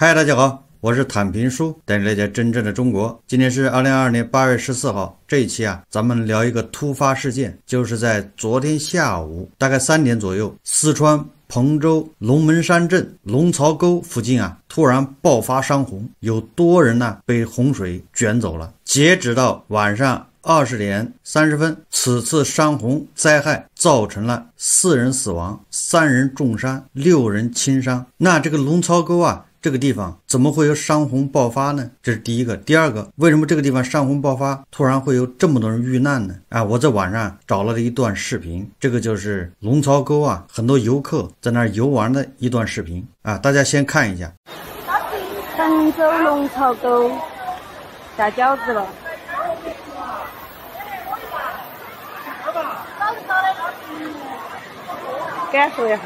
嗨，大家好，我是坦平叔，带你了解真正的中国。今天是二零二二年八月十四号，这一期啊，咱们聊一个突发事件，就是在昨天下午大概三点左右，四川彭州龙门山镇龙槽沟附近啊，突然爆发山洪，有多人呢被洪水卷走了。截止到晚上。二十点三十分，此次山洪灾害造成了四人死亡、三人重伤、六人轻伤。那这个龙槽沟啊，这个地方怎么会有山洪爆发呢？这是第一个。第二个，为什么这个地方山洪爆发，突然会有这么多人遇难呢？啊，我在网上找了一段视频，这个就是龙槽沟啊，很多游客在那儿游玩的一段视频啊，大家先看一下。彭州龙槽沟下饺子了。感受一下。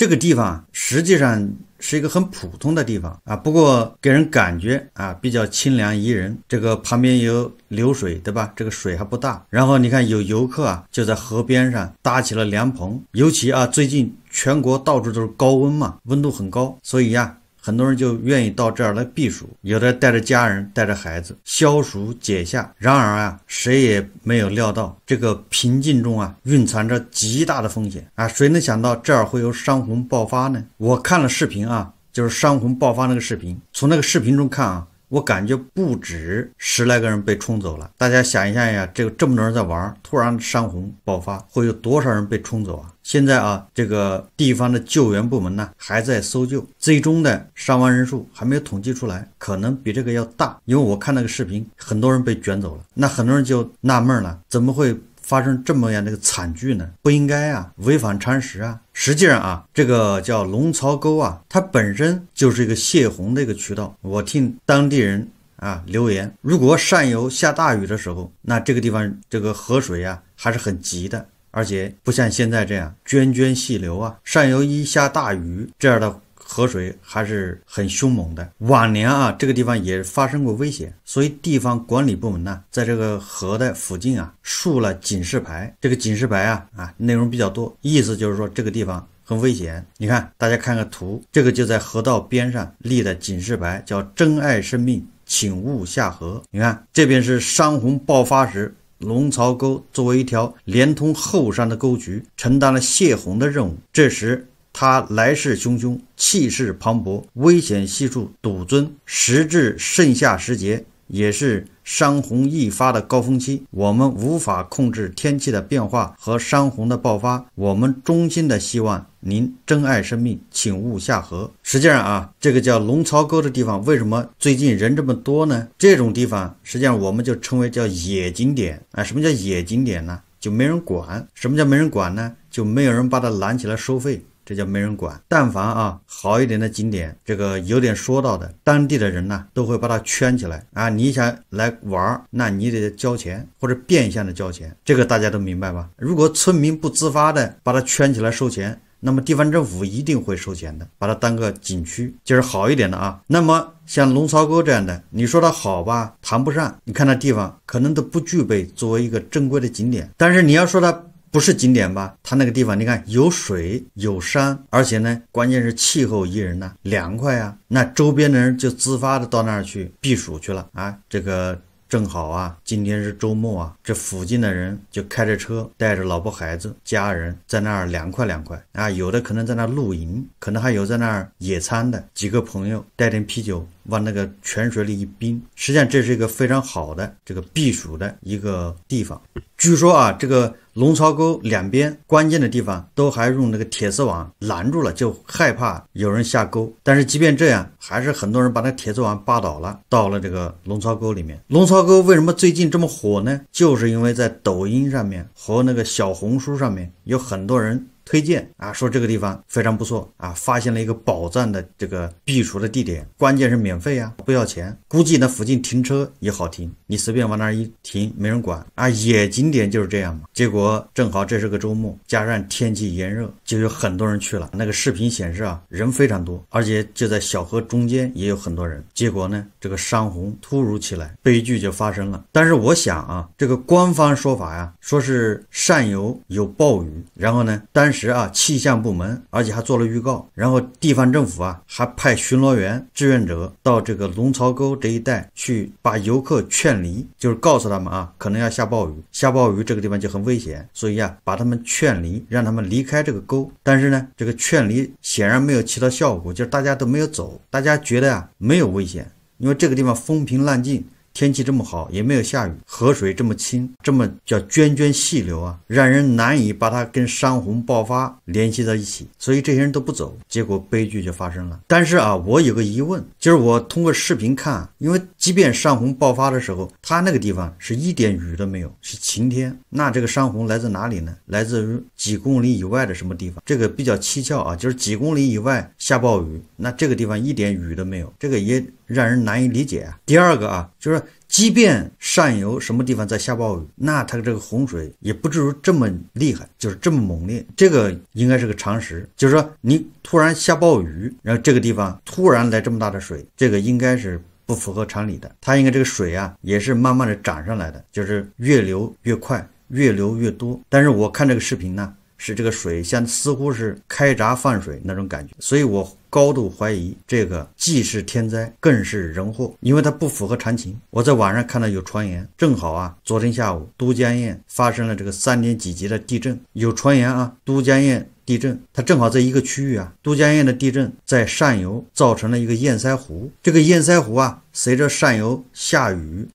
这个地方实际上是一个很普通的地方啊，不过给人感觉啊比较清凉宜人。这个旁边有流水，对吧？这个水还不大。然后你看有游客啊，就在河边上搭起了凉棚。尤其啊，最近全国到处都是高温嘛，温度很高，所以呀。很多人就愿意到这儿来避暑，有的带着家人，带着孩子消暑解夏。然而啊，谁也没有料到这个平静中啊蕴藏着极大的风险啊！谁能想到这儿会有山洪爆发呢？我看了视频啊，就是山洪爆发那个视频，从那个视频中看啊。我感觉不止十来个人被冲走了，大家想一下呀，这个这么多人在玩，突然山洪爆发，会有多少人被冲走啊？现在啊，这个地方的救援部门呢还在搜救，最终的伤亡人数还没有统计出来，可能比这个要大。因为我看那个视频，很多人被卷走了，那很多人就纳闷了，怎么会？发生这么样的一个惨剧呢？不应该啊，违反常识啊！实际上啊，这个叫龙槽沟啊，它本身就是一个泄洪的一个渠道。我听当地人啊留言，如果上游下大雨的时候，那这个地方这个河水啊还是很急的，而且不像现在这样涓涓细流啊。上游一下大雨，这样的。河水还是很凶猛的。往年啊，这个地方也发生过危险，所以地方管理部门呢，在这个河的附近啊，竖了警示牌。这个警示牌啊，啊，内容比较多，意思就是说这个地方很危险。你看，大家看个图，这个就在河道边上立的警示牌，叫“珍爱生命，请勿下河”。你看，这边是山洪爆发时，龙槽沟作为一条连通后山的沟渠，承担了泄洪的任务。这时。他来势汹汹，气势磅礴，危险系数陡增。时至盛夏时节，也是山洪易发的高峰期。我们无法控制天气的变化和山洪的爆发。我们衷心的希望您珍爱生命，请勿下河。实际上啊，这个叫龙槽沟的地方，为什么最近人这么多呢？这种地方实际上我们就称为叫野景点啊。什么叫野景点呢？就没人管。什么叫没人管呢？就没有人把它拦起来收费。这叫没人管。但凡啊好一点的景点，这个有点说道的，当地的人呢都会把它圈起来啊。你想来玩，那你得交钱或者变相的交钱，这个大家都明白吧？如果村民不自发的把它圈起来收钱，那么地方政府一定会收钱的，把它当个景区，就是好一点的啊。那么像龙槽沟这样的，你说它好吧，谈不上。你看那地方可能都不具备作为一个正规的景点，但是你要说它。不是景点吧？它那个地方，你看有水有山，而且呢，关键是气候宜人呐，凉快啊。那周边的人就自发的到那儿去避暑去了啊。这个正好啊，今天是周末啊，这附近的人就开着车，带着老婆孩子、家人在那儿凉快凉快啊。有的可能在那儿露营，可能还有在那儿野餐的几个朋友，带点啤酒往那个泉水里一冰，实际上这是一个非常好的这个避暑的一个地方。据说啊，这个。龙槽沟两边关键的地方都还用那个铁丝网拦住了，就害怕有人下沟。但是即便这样，还是很多人把那铁丝网扒倒了，到了这个龙槽沟里面。龙槽沟为什么最近这么火呢？就是因为在抖音上面和那个小红书上面有很多人。推荐啊，说这个地方非常不错啊，发现了一个宝藏的这个避暑的地点，关键是免费啊，不要钱。估计那附近停车也好停，你随便往那儿一停，没人管啊。野景点就是这样嘛。结果正好这是个周末，加上天气炎热，就有很多人去了。那个视频显示啊，人非常多，而且就在小河中间也有很多人。结果呢，这个山洪突如其来，悲剧就发生了。但是我想啊，这个官方说法呀，说是上游有暴雨，然后呢，当时啊，气象部门而且还做了预告，然后地方政府啊还派巡逻员、志愿者到这个龙槽沟这一带去把游客劝离，就是告诉他们啊，可能要下暴雨，下暴雨这个地方就很危险，所以啊，把他们劝离，让他们离开这个沟。但是呢，这个劝离显然没有起到效果，就是大家都没有走，大家觉得啊没有危险，因为这个地方风平浪静。天气这么好，也没有下雨，河水这么清，这么叫涓涓细流啊，让人难以把它跟山洪爆发联系在一起。所以这些人都不走，结果悲剧就发生了。但是啊，我有个疑问，就是我通过视频看，因为即便山洪爆发的时候，它那个地方是一点雨都没有，是晴天。那这个山洪来自哪里呢？来自于几公里以外的什么地方？这个比较蹊跷啊，就是几公里以外下暴雨，那这个地方一点雨都没有，这个也。让人难以理解啊。第二个啊，就是即便上游什么地方在下暴雨，那它这个洪水也不至于这么厉害，就是这么猛烈。这个应该是个常识，就是说你突然下暴雨，然后这个地方突然来这么大的水，这个应该是不符合常理的。它应该这个水啊，也是慢慢的涨上来的，就是越流越快，越流越多。但是我看这个视频呢。是这个水像似乎是开闸放水那种感觉，所以我高度怀疑这个既是天灾，更是人祸，因为它不符合常情。我在网上看到有传言，正好啊，昨天下午都江堰发生了这个三点几级的地震，有传言啊，都江堰地震，它正好在一个区域啊，都江堰的地震在上游造成了一个堰塞湖，这个堰塞湖啊，随着上游下雨，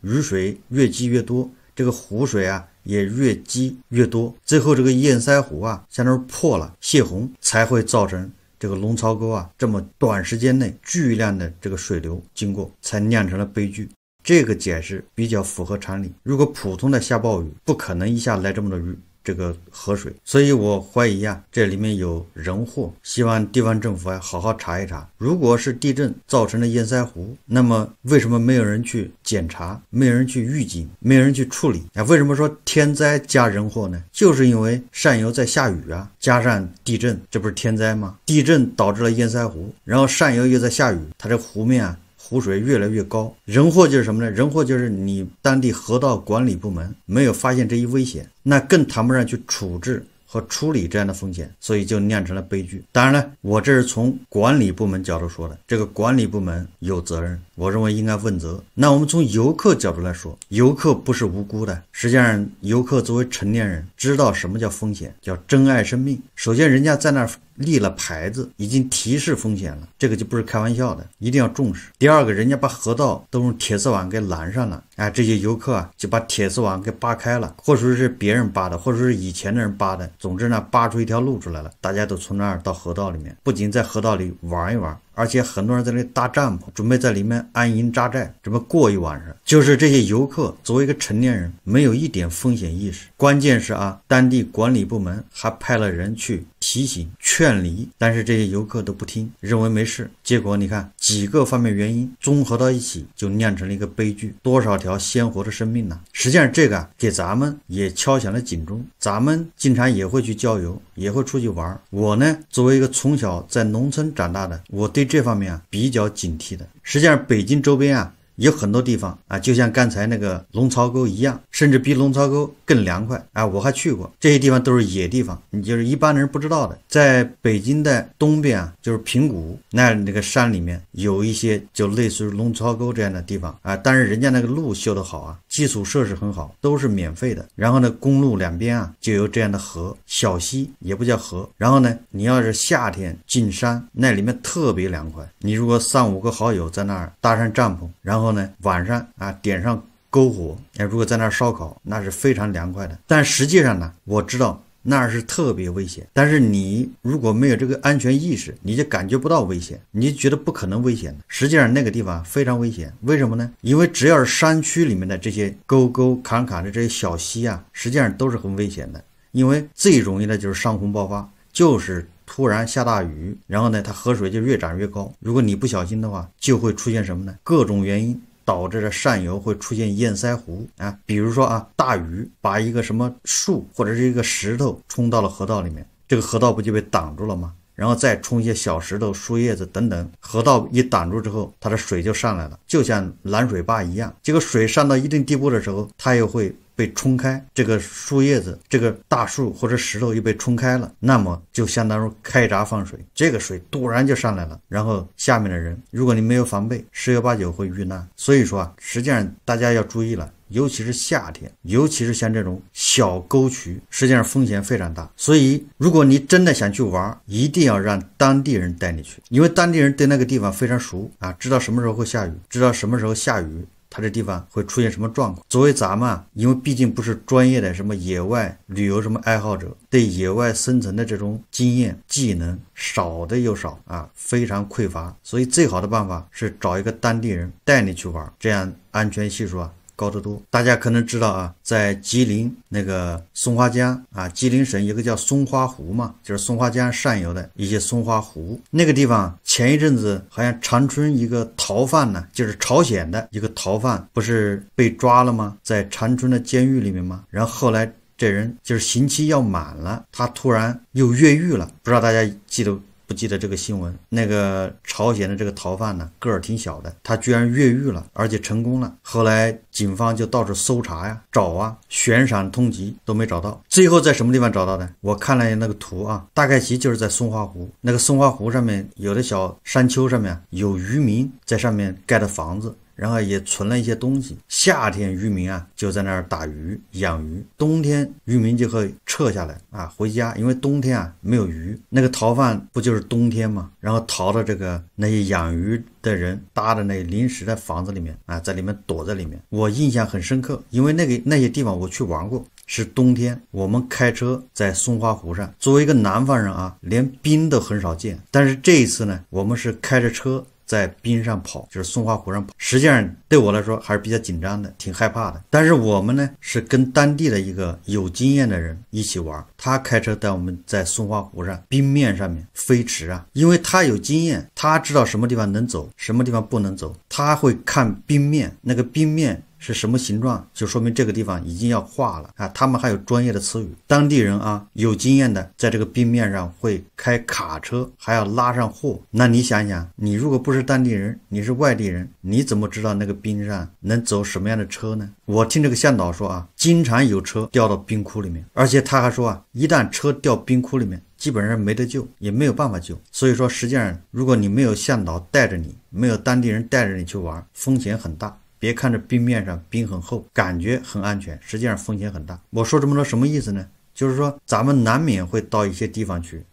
雨水越积越多，这个湖水啊。也越积越多，最后这个堰塞湖啊，相当于破了，泄洪才会造成这个龙槽沟啊这么短时间内巨量的这个水流经过，才酿成了悲剧。这个解释比较符合常理。如果普通的下暴雨，不可能一下来这么多雨。这个河水，所以我怀疑啊，这里面有人祸，希望地方政府啊好好查一查。如果是地震造成的堰塞湖，那么为什么没有人去检查，没有人去预警，没有人去处理啊？为什么说天灾加人祸呢？就是因为上游在下雨啊，加上地震，这不是天灾吗？地震导致了堰塞湖，然后上游又在下雨，它这湖面啊。湖水越来越高，人祸就是什么呢？人祸就是你当地河道管理部门没有发现这一危险，那更谈不上去处置。和处理这样的风险，所以就酿成了悲剧。当然了，我这是从管理部门角度说的，这个管理部门有责任，我认为应该问责。那我们从游客角度来说，游客不是无辜的。实际上，游客作为成年人，知道什么叫风险，叫珍爱生命。首先，人家在那儿立了牌子，已经提示风险了，这个就不是开玩笑的，一定要重视。第二个，人家把河道都用铁丝网给拦上了，哎，这些游客啊就把铁丝网给扒开了，或者说是别人扒的，或者说是以前的人扒的。总之呢，扒出一条路出来了，大家都从那儿到河道里面，不仅在河道里玩一玩。而且很多人在那搭帐篷，准备在里面安营扎寨，准备过一晚上。就是这些游客作为一个成年人，没有一点风险意识。关键是啊，当地管理部门还派了人去提醒、劝离，但是这些游客都不听，认为没事。结果你看，几个方面原因综合到一起，就酿成了一个悲剧。多少条鲜活的生命呢？实际上，这个给咱们也敲响了警钟。咱们经常也会去郊游，也会出去玩。我呢，作为一个从小在农村长大的，我对这方面啊比较警惕的。实际上，北京周边啊。有很多地方啊，就像刚才那个龙槽沟一样，甚至比龙槽沟更凉快啊！我还去过这些地方，都是野地方，你就是一般人不知道的。在北京的东边啊，就是平谷那那个山里面，有一些就类似于龙槽沟这样的地方啊。但是人家那个路修得好啊，基础设施很好，都是免费的。然后呢，公路两边啊就有这样的河、小溪，也不叫河。然后呢，你要是夏天进山，那里面特别凉快。你如果三五个好友在那儿搭上帐篷，然后后呢，晚上啊点上篝火，哎，如果在那儿烧烤，那是非常凉快的。但实际上呢，我知道那儿是特别危险。但是你如果没有这个安全意识，你就感觉不到危险，你就觉得不可能危险的。实际上那个地方非常危险，为什么呢？因为只要是山区里面的这些沟沟坎坎的这些小溪啊，实际上都是很危险的。因为最容易的就是山洪爆发，就是突然下大雨，然后呢，它河水就越涨越高。如果你不小心的话，就会出现什么呢？各种原因导致的上游会出现堰塞湖啊，比如说啊，大雨把一个什么树或者是一个石头冲到了河道里面，这个河道不就被挡住了吗？然后再冲一些小石头、树叶子等等，河道一挡住之后，它的水就上来了，就像拦水坝一样。这个水上到一定地步的时候，它又会。被冲开，这个树叶子，这个大树或者石头又被冲开了，那么就相当于开闸放水，这个水突然就上来了，然后下面的人，如果你没有防备，十有八九会遇难。所以说啊，实际上大家要注意了，尤其是夏天，尤其是像这种小沟渠，实际上风险非常大。所以，如果你真的想去玩，一定要让当地人带你去，因为当地人对那个地方非常熟啊，知道什么时候会下雨，知道什么时候下雨。它这地方会出现什么状况？作为咱们，因为毕竟不是专业的什么野外旅游什么爱好者，对野外生存的这种经验技能少的又少啊，非常匮乏。所以最好的办法是找一个当地人带你去玩，这样安全系数啊。高得多，大家可能知道啊，在吉林那个松花江啊，吉林省一个叫松花湖嘛，就是松花江上游的一些松花湖。那个地方前一阵子好像长春一个逃犯呢，就是朝鲜的一个逃犯，不是被抓了吗？在长春的监狱里面吗？然后后来这人就是刑期要满了，他突然又越狱了，不知道大家记得。不记得这个新闻，那个朝鲜的这个逃犯呢，个儿挺小的，他居然越狱了，而且成功了。后来警方就到处搜查呀，找啊，悬赏通缉都没找到。最后在什么地方找到的？我看了那个图啊，大概其就是在松花湖。那个松花湖上面有的小山丘上面有渔民在上面盖的房子。然后也存了一些东西。夏天渔民啊就在那儿打鱼养鱼，冬天渔民就会撤下来啊回家，因为冬天啊没有鱼。那个逃犯不就是冬天嘛？然后逃到这个那些养鱼的人搭的那临时的房子里面啊，在里面躲在里面。我印象很深刻，因为那个那些地方我去玩过，是冬天我们开车在松花湖上。作为一个南方人啊，连冰都很少见，但是这一次呢，我们是开着车。在冰上跑，就是松花湖上跑，实际上对我来说还是比较紧张的，挺害怕的。但是我们呢是跟当地的一个有经验的人一起玩，他开车带我们在松花湖上冰面上面飞驰啊，因为他有经验，他知道什么地方能走，什么地方不能走，他会看冰面，那个冰面。是什么形状，就说明这个地方已经要化了啊！他们还有专业的词语，当地人啊，有经验的，在这个冰面上会开卡车，还要拉上货。那你想想，你如果不是当地人，你是外地人，你怎么知道那个冰上能走什么样的车呢？我听这个向导说啊，经常有车掉到冰窟里面，而且他还说啊，一旦车掉冰窟里面，基本上没得救，也没有办法救。所以说，实际上如果你没有向导带着你，没有当地人带着你去玩，风险很大。别看这冰面上冰很厚，感觉很安全，实际上风险很大。我说这么多什么意思呢？就是说咱们难免会到一些地方去，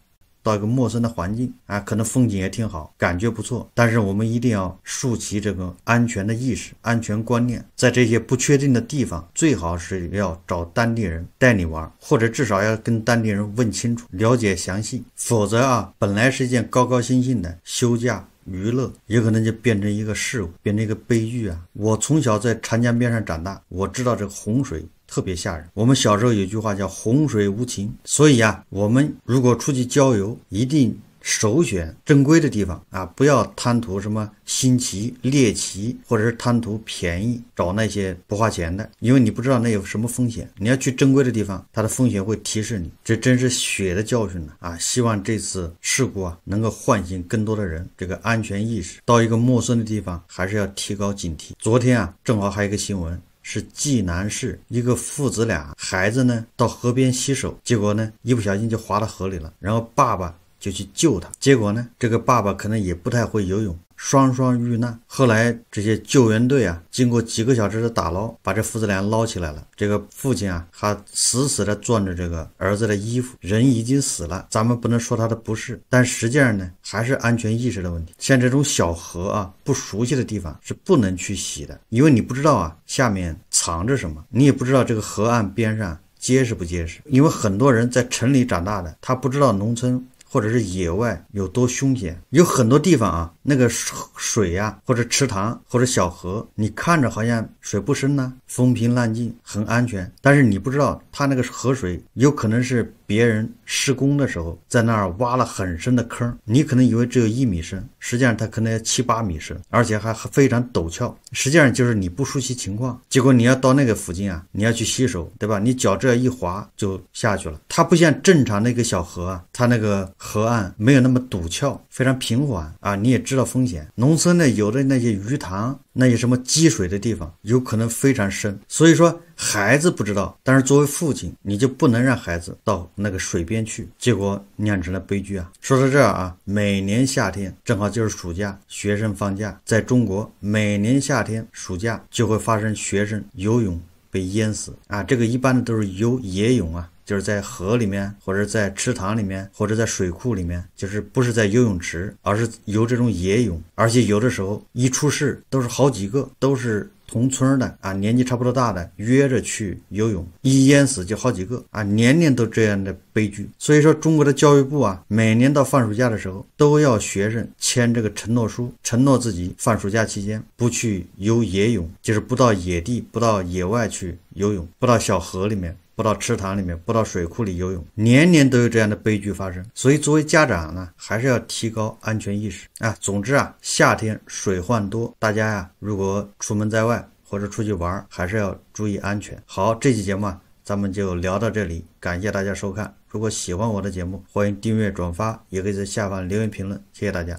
到一个陌生的环境啊，可能风景也挺好，感觉不错。但是我们一定要树起这个安全的意识、安全观念，在这些不确定的地方，最好是要找当地人带你玩，或者至少要跟当地人问清楚、了解详细，否则啊，本来是一件高高兴兴的休假。娱乐也可能就变成一个事故，变成一个悲剧啊！我从小在长江边上长大，我知道这个洪水特别吓人。我们小时候有句话叫“洪水无情”，所以啊，我们如果出去郊游，一定。首选正规的地方啊，不要贪图什么新奇猎奇，或者是贪图便宜，找那些不花钱的，因为你不知道那有什么风险。你要去正规的地方，它的风险会提示你。这真是血的教训了啊！希望这次事故啊，能够唤醒更多的人这个安全意识。到一个陌生的地方，还是要提高警惕。昨天啊，正好还有一个新闻，是济南市一个父子俩，孩子呢到河边洗手，结果呢一不小心就滑到河里了，然后爸爸。就去救他，结果呢，这个爸爸可能也不太会游泳，双双遇难。后来这些救援队啊，经过几个小时的打捞，把这父子俩捞起来了。这个父亲啊，还死死地攥着这个儿子的衣服，人已经死了。咱们不能说他的不是，但实际上呢，还是安全意识的问题。像这种小河啊，不熟悉的地方是不能去洗的，因为你不知道啊，下面藏着什么，你也不知道这个河岸边上结实不结实。因为很多人在城里长大的，他不知道农村。或者是野外有多凶险，有很多地方啊，那个水呀，或者池塘或者小河，你看着好像水不深呢，风平浪静，很安全。但是你不知道，它那个河水有可能是别人施工的时候在那儿挖了很深的坑，你可能以为只有一米深，实际上它可能要七八米深，而且还非常陡峭。实际上就是你不熟悉情况，结果你要到那个附近啊，你要去洗手，对吧？你脚这一滑就下去了。它不像正常的一个小河啊，它那个河岸没有那么陡峭，非常平缓啊。你也知知道风险，农村呢有的那些鱼塘。那些什么积水的地方，有可能非常深，所以说孩子不知道，但是作为父亲，你就不能让孩子到那个水边去，结果酿成了悲剧啊！说到这儿啊，每年夏天正好就是暑假，学生放假，在中国每年夏天暑假就会发生学生游泳被淹死啊，这个一般的都是游野泳啊。就是在河里面，或者在池塘里面，或者在水库里面，就是不是在游泳池，而是游这种野泳，而且有的时候一出事都是好几个，都是同村的啊，年纪差不多大的约着去游泳，一淹死就好几个啊，年年都这样的悲剧。所以说，中国的教育部啊，每年到放暑假的时候，都要学生签这个承诺书，承诺自己放暑假期间不去游野泳，就是不到野地、不到野外去游泳，不到小河里面。不到池塘里面，不到水库里游泳，年年都有这样的悲剧发生。所以，作为家长呢，还是要提高安全意识啊。总之啊，夏天水患多，大家呀，如果出门在外或者出去玩，还是要注意安全。好，这期节目啊，咱们就聊到这里，感谢大家收看。如果喜欢我的节目，欢迎订阅、转发，也可以在下方留言评论。谢谢大家。